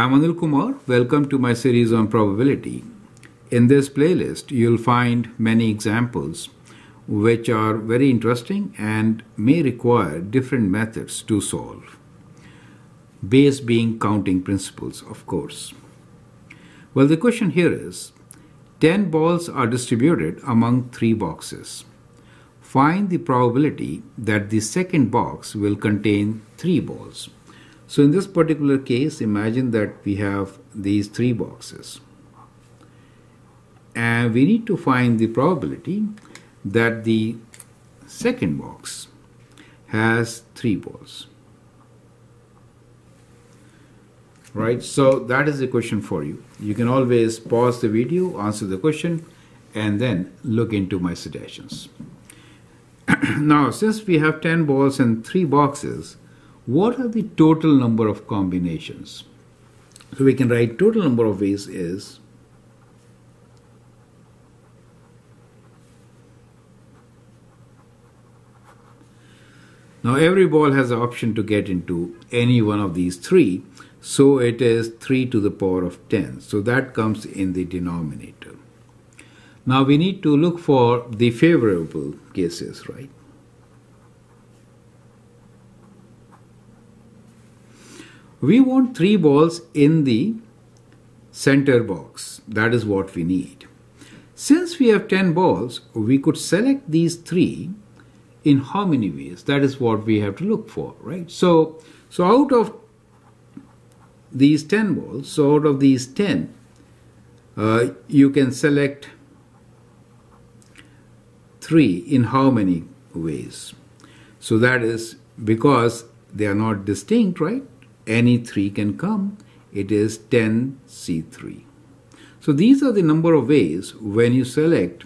I'm Anil Kumar. Welcome to my series on probability. In this playlist, you'll find many examples which are very interesting and may require different methods to solve. Base being counting principles, of course. Well, the question here is 10 balls are distributed among three boxes. Find the probability that the second box will contain three balls. So in this particular case, imagine that we have these three boxes. And we need to find the probability that the second box has three balls. Right, so that is the question for you. You can always pause the video, answer the question, and then look into my suggestions. now, since we have 10 balls and 3 boxes, what are the total number of combinations? So we can write total number of ways is Now every ball has an option to get into any one of these three, so it is 3 to the power of 10. So that comes in the denominator. Now we need to look for the favorable cases, right? We want three balls in the center box. That is what we need. Since we have 10 balls, we could select these three in how many ways? That is what we have to look for, right? So, so out of these 10 balls, so out of these 10, uh, you can select three in how many ways? So that is because they are not distinct, right? Any 3 can come, it is 10C3. So these are the number of ways when you select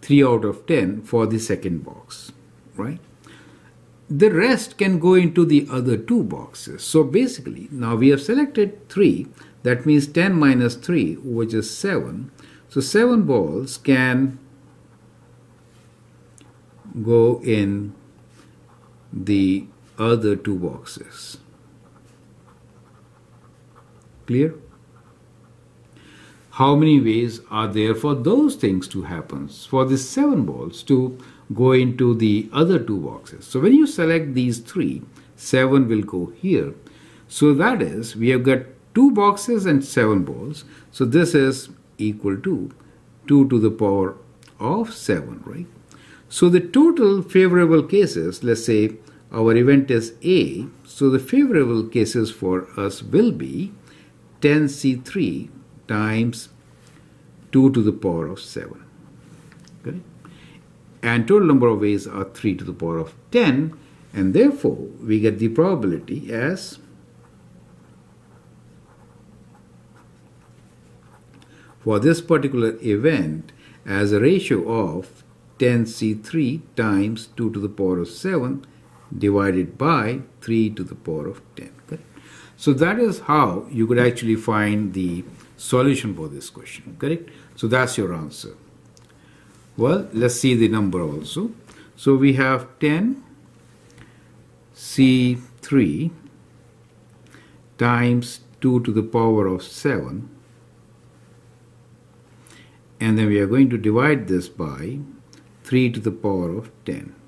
3 out of 10 for the second box, right? The rest can go into the other two boxes. So basically, now we have selected 3, that means 10 minus 3, which is 7. So 7 balls can go in the other two boxes. Clear? How many ways are there for those things to happen? For the seven balls to go into the other two boxes. So when you select these three, seven will go here. So that is, we have got two boxes and seven balls. So this is equal to 2 to the power of 7, right? So the total favorable cases, let's say our event is A, so the favorable cases for us will be 10C3 times 2 to the power of 7. Okay? And total number of ways are 3 to the power of 10 and therefore we get the probability as for this particular event as a ratio of 10C3 times 2 to the power of 7 divided by 3 to the power of 10. Okay? So that is how you could actually find the solution for this question, correct? So that's your answer. Well, let's see the number also. So we have 10 C3 times 2 to the power of 7 and then we are going to divide this by 3 to the power of 10.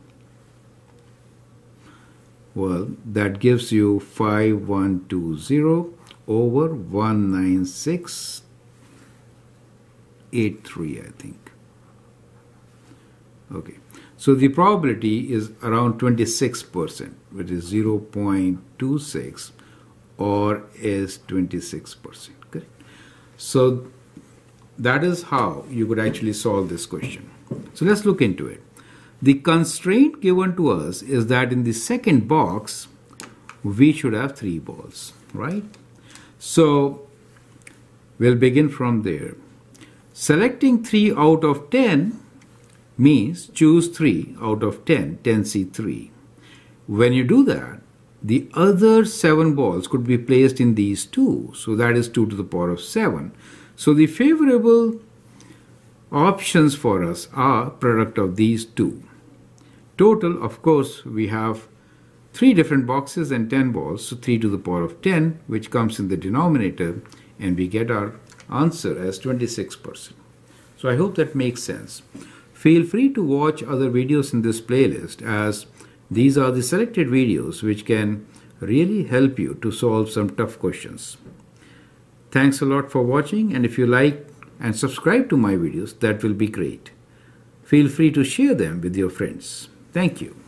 Well, that gives you 5120 over 19683, I think. Okay. So the probability is around 26%, which is 0.26 or is 26%. Okay. So that is how you could actually solve this question. So let's look into it. The constraint given to us is that in the second box, we should have three balls, right? So we'll begin from there. Selecting 3 out of 10 means choose 3 out of 10, 10C3. When you do that, the other 7 balls could be placed in these two. So that is 2 to the power of 7. So the favorable options for us are product of these two. Total, of course, we have three different boxes and 10 balls, so 3 to the power of 10, which comes in the denominator, and we get our answer as 26%. So I hope that makes sense. Feel free to watch other videos in this playlist as these are the selected videos which can really help you to solve some tough questions. Thanks a lot for watching and if you like and subscribe to my videos that will be great. Feel free to share them with your friends. Thank you.